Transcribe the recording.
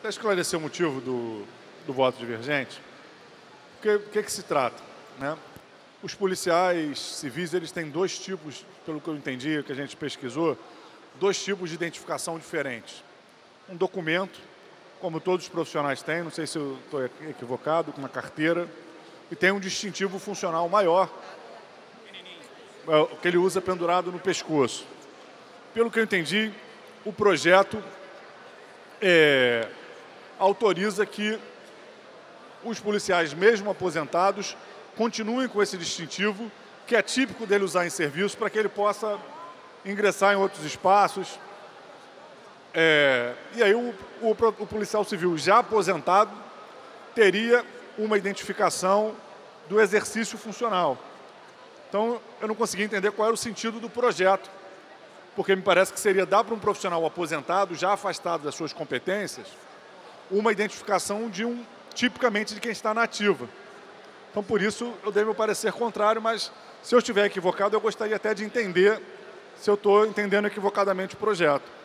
até esclarecer o motivo do, do voto divergente. O que, que, que se trata? Né? Os policiais civis eles têm dois tipos, pelo que eu entendi, que a gente pesquisou, dois tipos de identificação diferentes. Um documento, como todos os profissionais têm, não sei se eu estou equivocado, com uma carteira, e tem um distintivo funcional maior, é, que ele usa pendurado no pescoço. Pelo que eu entendi, o projeto é, autoriza que os policiais, mesmo aposentados, continuem com esse distintivo, que é típico dele usar em serviço, para que ele possa ingressar em outros espaços. É, e aí o, o, o policial civil já aposentado teria uma identificação do exercício funcional. Então, eu não consegui entender qual era o sentido do projeto, porque me parece que seria dar para um profissional aposentado, já afastado das suas competências, uma identificação de um, tipicamente, de quem está na ativa. Então, por isso, eu dei meu parecer contrário, mas se eu estiver equivocado, eu gostaria até de entender se eu estou entendendo equivocadamente o projeto.